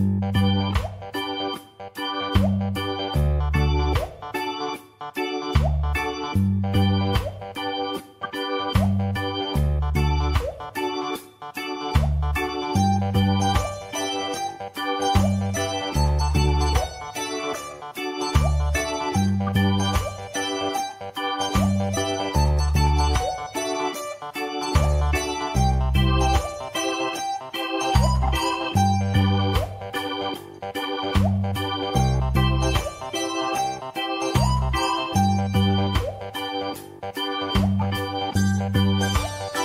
Música Thank